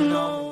No.